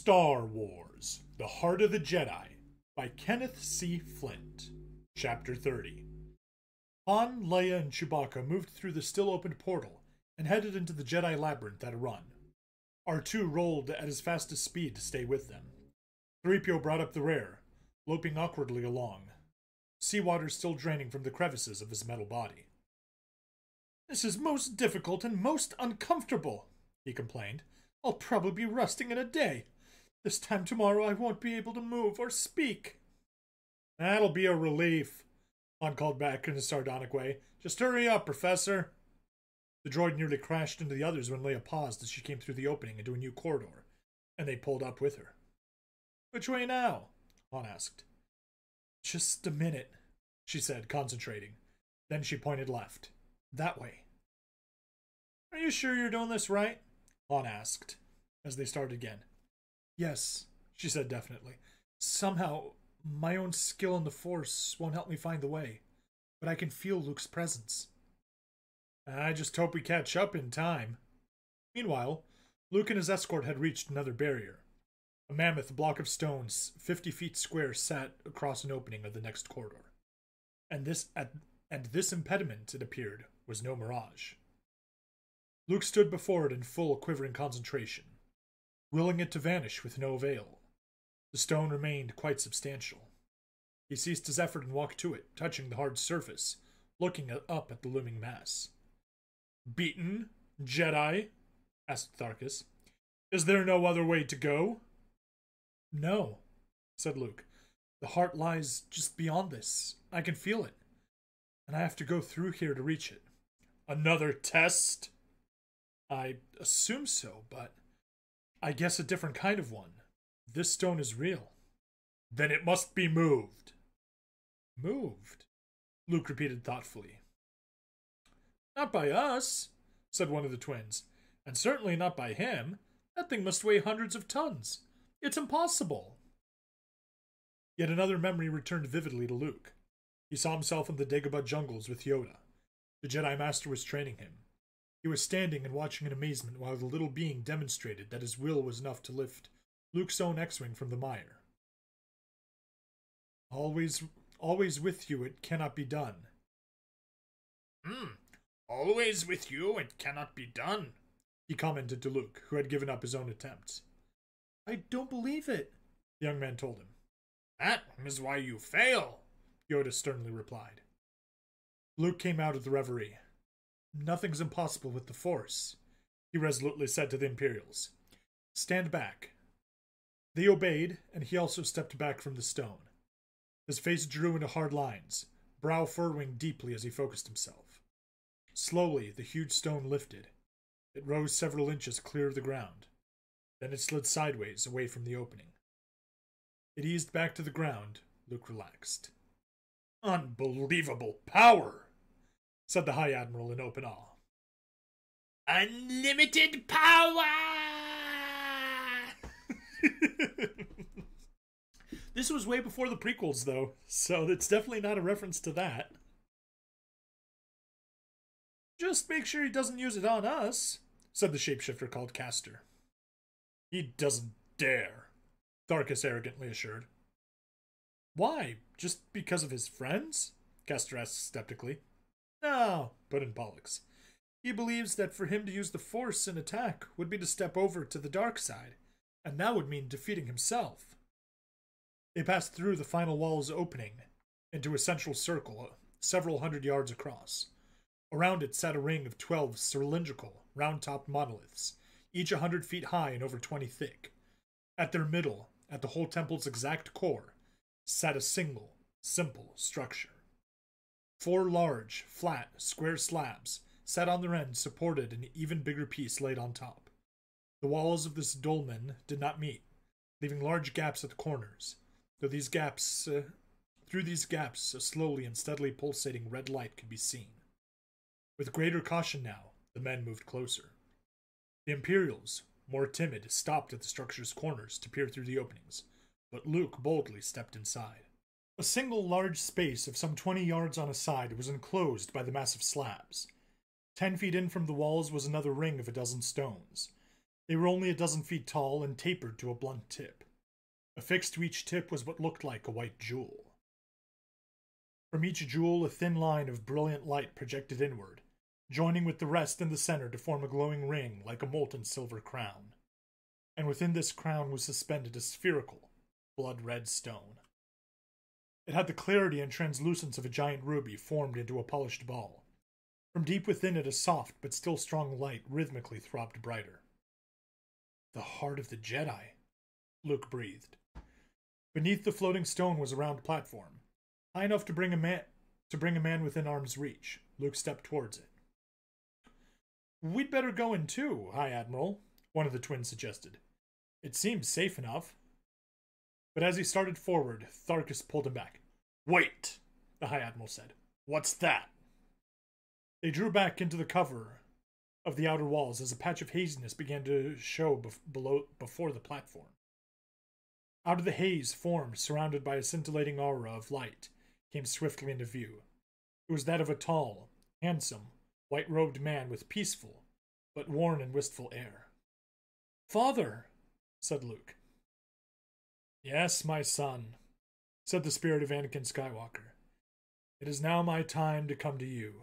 Star Wars The Heart of the Jedi by Kenneth C. Flint. Chapter 30. Han, Leia, and Chewbacca moved through the still opened portal and headed into the Jedi Labyrinth at a run. R2 rolled at his fastest speed to stay with them. 3PO brought up the rear, loping awkwardly along, seawater still draining from the crevices of his metal body. This is most difficult and most uncomfortable, he complained. I'll probably be rusting in a day. This time tomorrow I won't be able to move or speak. That'll be a relief, Han called back in a sardonic way. Just hurry up, Professor. The droid nearly crashed into the others when Leia paused as she came through the opening into a new corridor, and they pulled up with her. Which way now? Han asked. Just a minute, she said, concentrating. Then she pointed left. That way. Are you sure you're doing this right? Han asked as they started again. Yes, she said definitely. Somehow, my own skill in the Force won't help me find the way, but I can feel Luke's presence. I just hope we catch up in time. Meanwhile, Luke and his escort had reached another barrier. A mammoth block of stones, fifty feet square, sat across an opening of the next corridor. And this at, and this impediment, it appeared, was no mirage. Luke stood before it in full quivering concentration, willing it to vanish with no avail. The stone remained quite substantial. He ceased his effort and walked to it, touching the hard surface, looking up at the looming mass. Beaten, Jedi? asked Tharkus. Is there no other way to go? No, said Luke. The heart lies just beyond this. I can feel it. And I have to go through here to reach it. Another test? I assume so, but I guess a different kind of one. This stone is real. Then it must be moved. Moved? Luke repeated thoughtfully. Not by us, said one of the twins, and certainly not by him. That thing must weigh hundreds of tons. It's impossible. Yet another memory returned vividly to Luke. He saw himself in the Dagobah jungles with Yoda. The Jedi Master was training him. He was standing and watching in amazement while the little being demonstrated that his will was enough to lift Luke's own X-wing from the mire. Always, always with you, it cannot be done. Hmm, always with you, it cannot be done, he commented to Luke, who had given up his own attempts. I don't believe it, the young man told him. That is why you fail, Yoda sternly replied. Luke came out of the reverie. Nothing's impossible with the Force, he resolutely said to the Imperials. Stand back. They obeyed, and he also stepped back from the stone. His face drew into hard lines, brow furrowing deeply as he focused himself. Slowly, the huge stone lifted. It rose several inches clear of the ground. Then it slid sideways away from the opening. It eased back to the ground. Luke relaxed. Unbelievable power! Said the High Admiral in open awe. Unlimited power! this was way before the prequels, though, so it's definitely not a reference to that. Just make sure he doesn't use it on us, said the shapeshifter called Castor. He doesn't dare, Tharkus arrogantly assured. Why? Just because of his friends? Castor asked skeptically. No, put in Pollux. He believes that for him to use the Force in attack would be to step over to the dark side, and that would mean defeating himself. They passed through the final wall's opening into a central circle, uh, several hundred yards across. Around it sat a ring of twelve cylindrical, round topped monoliths, each a hundred feet high and over twenty thick. At their middle, at the whole temple's exact core, sat a single, simple structure. Four large, flat, square slabs set on their ends, supported an even bigger piece laid on top. The walls of this dolmen did not meet, leaving large gaps at the corners. Though these gaps, uh, through these gaps, a slowly and steadily pulsating red light could be seen. With greater caution now, the men moved closer. The Imperials, more timid, stopped at the structure's corners to peer through the openings, but Luke boldly stepped inside. A single large space of some twenty yards on a side was enclosed by the massive slabs. Ten feet in from the walls was another ring of a dozen stones. They were only a dozen feet tall and tapered to a blunt tip. Affixed to each tip was what looked like a white jewel. From each jewel, a thin line of brilliant light projected inward, joining with the rest in the center to form a glowing ring like a molten silver crown. And within this crown was suspended a spherical, blood red stone. It had the clarity and translucence of a giant ruby formed into a polished ball. From deep within it, a soft but still strong light rhythmically throbbed brighter. The heart of the Jedi, Luke breathed. Beneath the floating stone was a round platform, high enough to bring a man to bring a man within arm's reach. Luke stepped towards it. We'd better go in too, High Admiral, one of the twins suggested. It seems safe enough. But as he started forward, Tharkus pulled him back. Wait, the High Admiral said. What's that? They drew back into the cover of the outer walls as a patch of haziness began to show below before the platform. Out of the haze, forms surrounded by a scintillating aura of light came swiftly into view. It was that of a tall, handsome, white robed man with peaceful, but worn and wistful air. Father, said Luke. Yes, my son, said the spirit of Anakin Skywalker. It is now my time to come to you.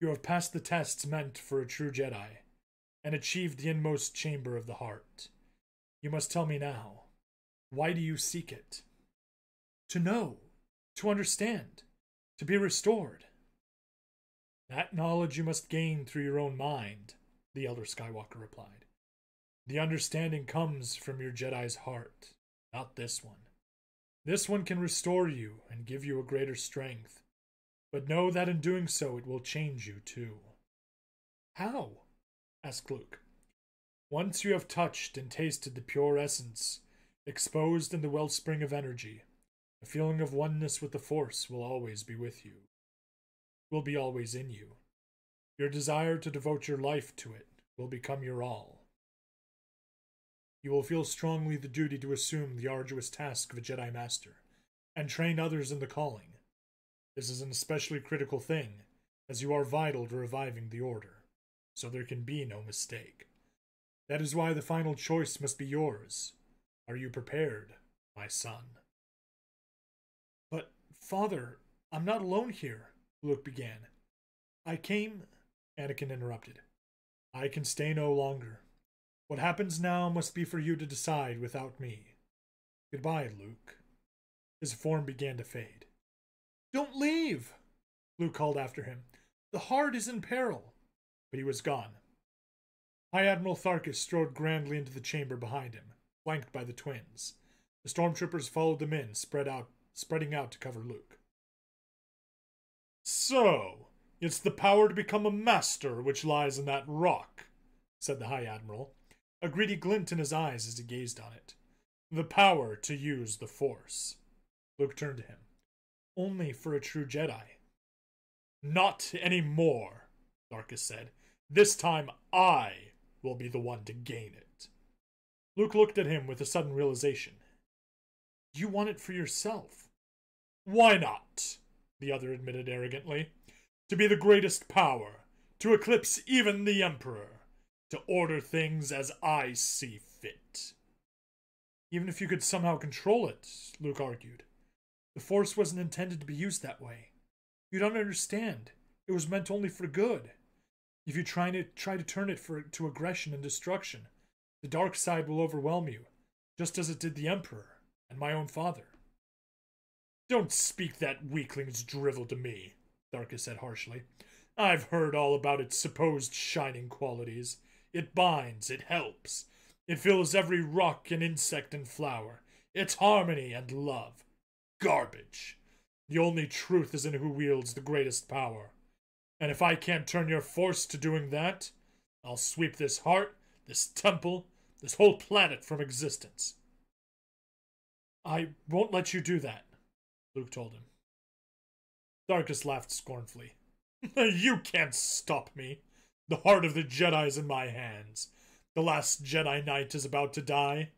You have passed the tests meant for a true Jedi, and achieved the inmost chamber of the heart. You must tell me now. Why do you seek it? To know, to understand, to be restored. That knowledge you must gain through your own mind, the elder Skywalker replied. The understanding comes from your Jedi's heart, not this one. This one can restore you and give you a greater strength, but know that in doing so it will change you too. How? asked Luke. Once you have touched and tasted the pure essence, exposed in the wellspring of energy, a feeling of oneness with the Force will always be with you will be always in you. Your desire to devote your life to it will become your all. You will feel strongly the duty to assume the arduous task of a Jedi Master and train others in the calling. This is an especially critical thing, as you are vital to reviving the Order, so there can be no mistake. That is why the final choice must be yours. Are you prepared, my son? But, Father, I'm not alone here. Luke began. I came. Anakin interrupted. I can stay no longer. What happens now must be for you to decide without me. Goodbye, Luke. His form began to fade. Don't leave! Luke called after him. The heart is in peril. But he was gone. High Admiral Tharkus strode grandly into the chamber behind him, flanked by the twins. The stormtroopers followed them in, spread out, spreading out to cover Luke. So, it's the power to become a master which lies in that rock, said the High Admiral, a greedy glint in his eyes as he gazed on it. The power to use the Force. Luke turned to him. Only for a true Jedi. Not any more, Tharkus said. This time I will be the one to gain it. Luke looked at him with a sudden realization. You want it for yourself. Why not? the other admitted arrogantly. To be the greatest power, to eclipse even the Emperor, to order things as I see fit. Even if you could somehow control it, Luke argued. The Force wasn't intended to be used that way. You don't understand. It was meant only for good. If you try to try to turn it for to aggression and destruction, the dark side will overwhelm you, just as it did the Emperor and my own father. Don't speak that weakling's drivel to me, Tharkus said harshly. I've heard all about its supposed shining qualities. It binds, it helps. It fills every rock and insect and flower. It's harmony and love. Garbage. The only truth is in who wields the greatest power. And if I can't turn your force to doing that, I'll sweep this heart, this temple, this whole planet from existence. I won't let you do that. Luke told him. Tharkus laughed scornfully. you can't stop me. The heart of the Jedi is in my hands. The last Jedi Knight is about to die.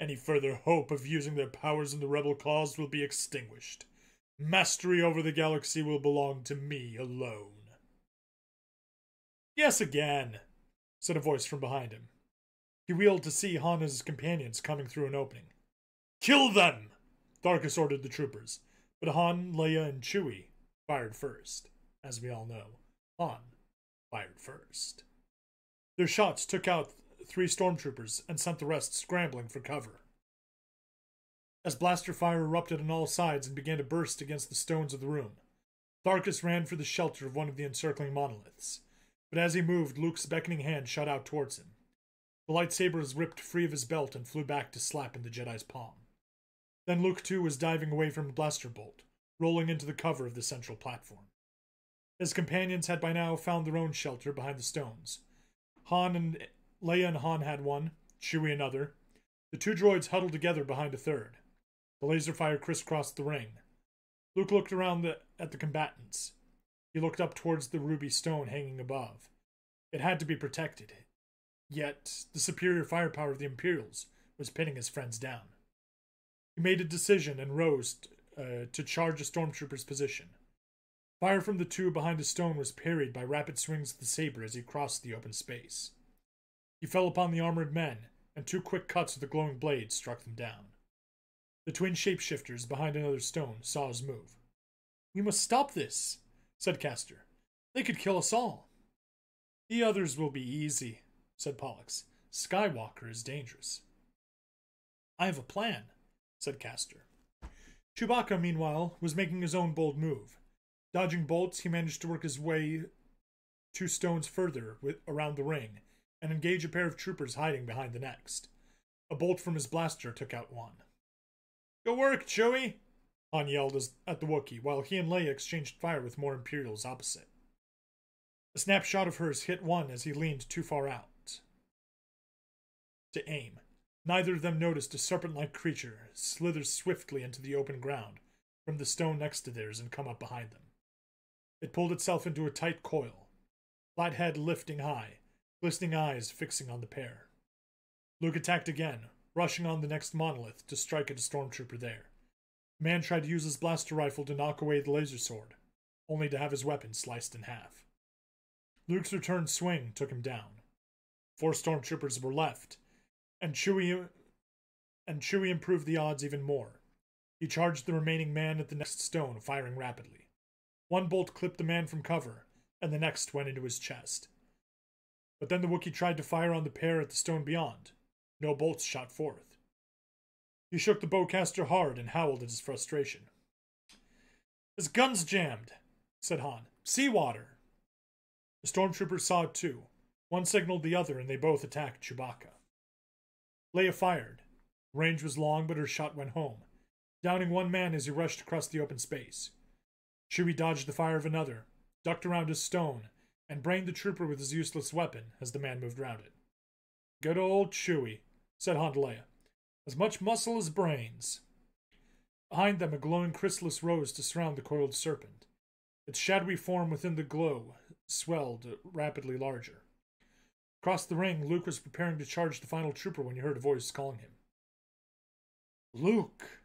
Any further hope of using their powers in the rebel cause will be extinguished. Mastery over the galaxy will belong to me alone. Yes, again, said a voice from behind him. He He wheeled to see Han and his companions coming through an opening. Kill them! Tharkus ordered the troopers, but Han, Leia, and Chewie fired first. As we all know, Han fired first. Their shots took out three stormtroopers and sent the rest scrambling for cover. As blaster fire erupted on all sides and began to burst against the stones of the room, Tharkus ran for the shelter of one of the encircling monoliths. But as he moved, Luke's beckoning hand shot out towards him. The lightsaber was ripped free of his belt and flew back to slap in the Jedi's palm. Then Luke too was diving away from a blaster bolt, rolling into the cover of the central platform. His companions had by now found their own shelter behind the stones. Han and Leia and Han had one, Chewie another. The two droids huddled together behind a third. The laser fire crisscrossed the ring. Luke looked around the, at the combatants. He looked up towards the ruby stone hanging above. It had to be protected. Yet, the superior firepower of the Imperials was pinning his friends down. He made a decision and rose uh, to charge a stormtrooper's position. Fire from the two behind the stone was parried by rapid swings of the saber as he crossed the open space. He fell upon the armored men, and two quick cuts of the glowing blade struck them down. The twin shapeshifters behind another stone saw his move. We must stop this, said Castor. They could kill us all. The others will be easy, said Pollux. Skywalker is dangerous. I have a plan, said Castor. Chewbacca, meanwhile, was making his own bold move. Dodging bolts, he managed to work his way two stones further with, around the ring and engage a pair of troopers hiding behind the next. A bolt from his blaster took out one. Good work, Chewie! Han yelled at the Wookiee, while he and Leia exchanged fire with more Imperials opposite. A snapshot of hers hit one as he leaned too far out to aim. Neither of them noticed a serpent like creature slither swiftly into the open ground from the stone next to theirs and come up behind them. It pulled itself into a tight coil, flat head lifting high, glistening eyes fixing on the pair. Luke attacked again, rushing on the next monolith to strike at a stormtrooper there. The man tried to use his blaster rifle to knock away the laser sword, only to have his weapon sliced in half. Luke's return swing took him down. Four stormtroopers were left, and Chewie and Chewie improved the odds even more. He charged the remaining man at the next stone, firing rapidly. One bolt clipped the man from cover, and the next went into his chest. But then the Wookiee tried to fire on the pair at the stone beyond, no bolts shot forth. He shook the bowcaster hard and howled at his frustration. His gun's jammed, said Han. Seawater. The stormtroopers saw it too. One signaled the other, and they both attacked Chewbacca. Leia fired. Range was long, but her shot went home, downing one man as he rushed across the open space. Chewie dodged the fire of another, ducked around a stone, and brained the trooper with his useless weapon as the man moved round it. Good old Chewie, said Han Leia. As much muscle as brains. Behind them, a glowing chrysalis rose to surround the coiled serpent. Its shadowy form within the glow swelled rapidly larger. Across the ring, Luke was preparing to charge the final trooper when he heard a voice calling him. Luke!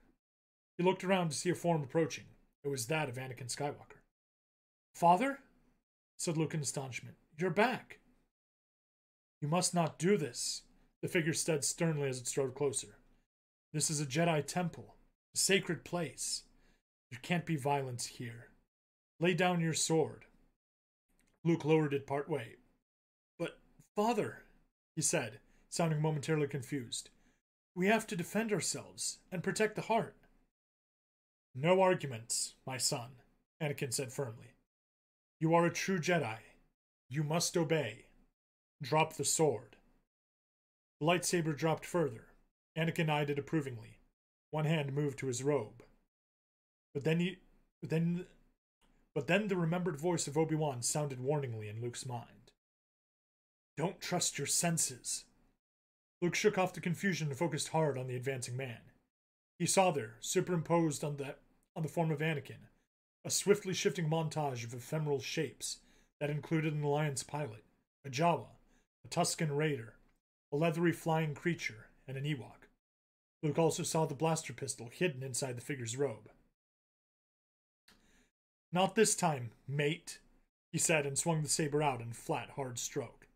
He looked around to see a form approaching. It was that of Anakin Skywalker. Father? said Luke in astonishment. You're back. You must not do this, the figure said sternly as it strode closer. This is a Jedi temple, a sacred place. There can't be violence here. Lay down your sword. Luke lowered it part way. But, father, he said, sounding momentarily confused, we have to defend ourselves and protect the heart. No arguments, my son, Anakin said firmly. You are a true Jedi. You must obey. Drop the sword. The lightsaber dropped further. Anakin eyed it approvingly. One hand moved to his robe. But then he, then, but then the remembered voice of Obi Wan sounded warningly in Luke's mind. Don't trust your senses. Luke shook off the confusion and focused hard on the advancing man. He saw there, superimposed on the on the form of Anakin, a swiftly shifting montage of ephemeral shapes that included an Alliance pilot, a Jawa, a Tusken Raider, a leathery flying creature, and an Ewok. Luke also saw the blaster pistol hidden inside the figure's robe. Not this time, mate, he said and swung the saber out in flat, hard stroke.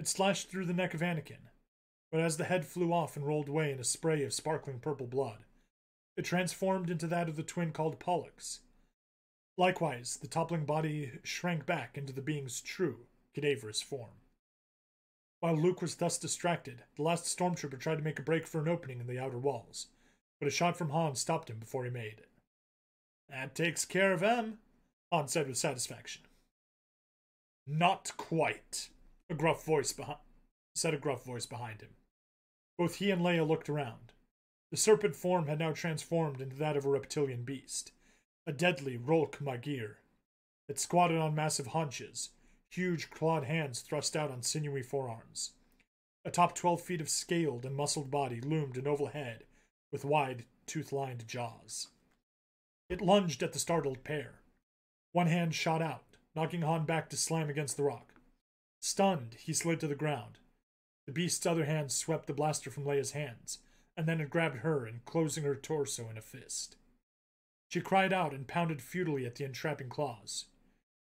It slashed through the neck of Anakin. but as the head flew off and rolled away in a spray of sparkling purple blood, it transformed into that of the twin called Pollux. Likewise, the toppling body shrank back into the being's true, cadaverous form. While Luke was thus distracted, the last stormtrooper tried to make a break for an opening in the outer walls, but a shot from Han stopped him before he made it. That takes care of him, Han said with satisfaction. Not quite, a gruff voice behind said a gruff voice behind him. Both he and Leia looked around. The serpent form had now transformed into that of a reptilian beast, a deadly Rolk Magir. It squatted on massive haunches, huge clawed hands thrust out on sinewy forearms. Atop twelve feet of scaled and muscled body loomed an oval head with wide, tooth lined jaws. It lunged at the startled pair. One hand shot out, knocking Han back to slam against the rock. Stunned, he slid to the ground. The beast's other hand swept the blaster from Leia's hands, and then it grabbed her, enclosing her torso in a fist. She cried out and pounded futilely at the entrapping claws.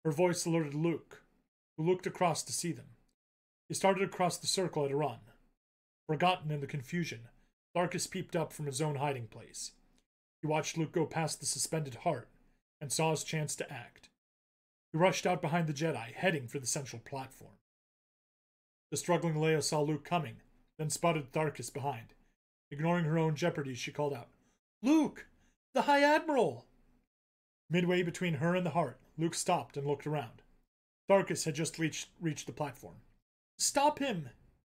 Her voice alerted Luke, who looked across to see them. He started across the circle at a run. Forgotten in the confusion, Tharkus peeped up from his own hiding place. He watched Luke go past the suspended heart and saw his chance to act. He rushed out behind the Jedi, heading for the central platform. The struggling Leia saw Luke coming, then spotted Tharkus behind. Ignoring her own jeopardy, she called out, Luke! The High Admiral! Midway between her and the heart, Luke stopped and looked around. Tharkus had just reached, reached the platform. Stop him!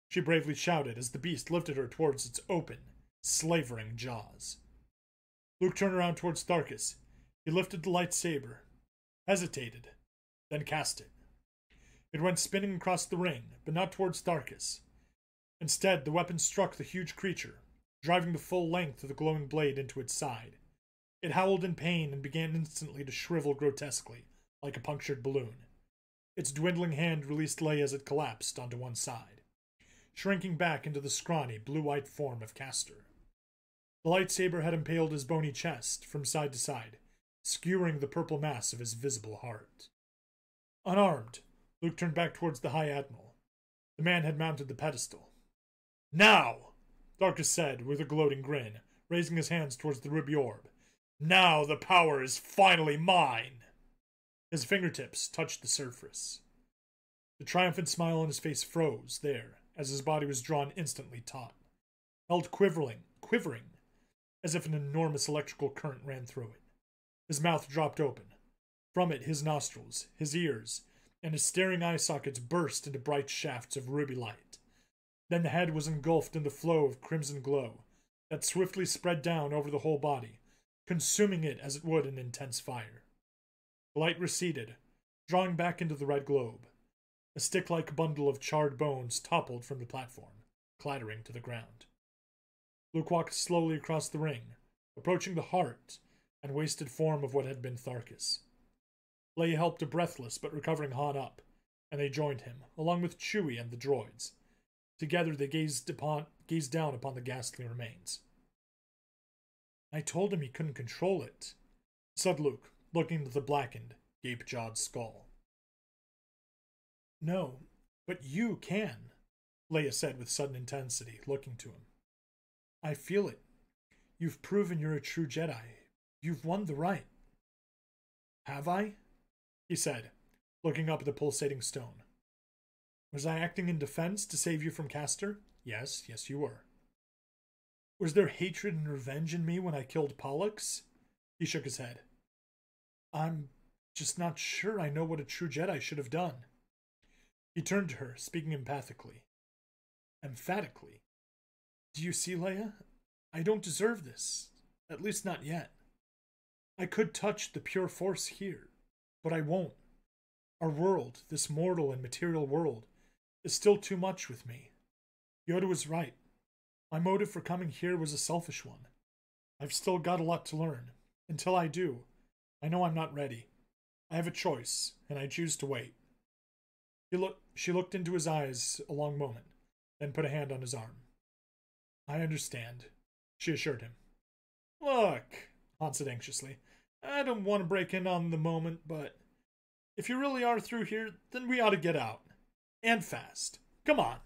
She bravely shouted as the beast lifted her towards its open, slavering jaws. Luke turned around towards Tharkus. He lifted the lightsaber, hesitated, then cast it. It went spinning across the ring, but not towards Tharkus. Instead, the weapon struck the huge creature, driving the full length of the glowing blade into its side. It howled in pain and began instantly to shrivel grotesquely, like a punctured balloon. Its dwindling hand released Leia as it collapsed onto one side, shrinking back into the scrawny, blue white form of Castor. The lightsaber had impaled his bony chest from side to side, skewering the purple mass of his visible heart. Unarmed, Luke turned back towards the High Admiral. The man had mounted the pedestal. Now, Tharkus said with a gloating grin, raising his hands towards the ruby orb. Now the power is finally mine! His fingertips touched the surface. The triumphant smile on his face froze there as his body was drawn instantly taut, held quivering, quivering, as if an enormous electrical current ran through it. His mouth dropped open. From it, his nostrils, his ears, and his staring eye sockets burst into bright shafts of ruby light. Then the head was engulfed in the flow of crimson glow that swiftly spread down over the whole body, consuming it as it would an intense fire. The light receded, drawing back into the red globe. A stick like bundle of charred bones toppled from the platform, clattering to the ground. Luke walked slowly across the ring, approaching the heart and wasted form of what had been Tharkus. Leia helped a breathless but recovering Han up, and they joined him, along with Chewie and the droids. Together they gazed upon gazed down upon the ghastly remains. I told him he couldn't control it, said Luke, looking at the blackened, gape jawed skull. No, but you can, Leia said with sudden intensity, looking to him. I feel it. You've proven you're a true Jedi. You've won the right. Have I? he said, looking up at the pulsating stone. Was I acting in defense to save you from Castor? Yes, yes, you were. Was there hatred and revenge in me when I killed Pollux? He shook his head. I'm just not sure I know what a true Jedi should have done. He turned to her, speaking empathically. Emphatically. Do you see, Leia? I don't deserve this. At least not yet. I could touch the pure force here, but I won't. Our world, this mortal and material world, is still too much with me. Yoda was right. My motive for coming here was a selfish one. I've still got a lot to learn. Until I do, I know I'm not ready. I have a choice, and I choose to wait. He look, she looked into his eyes a long moment, then put a hand on his arm. I understand, she assured him. Look, Han said anxiously, I don't want to break in on the moment, but if you really are through here, then we ought to get out. And fast. Come on.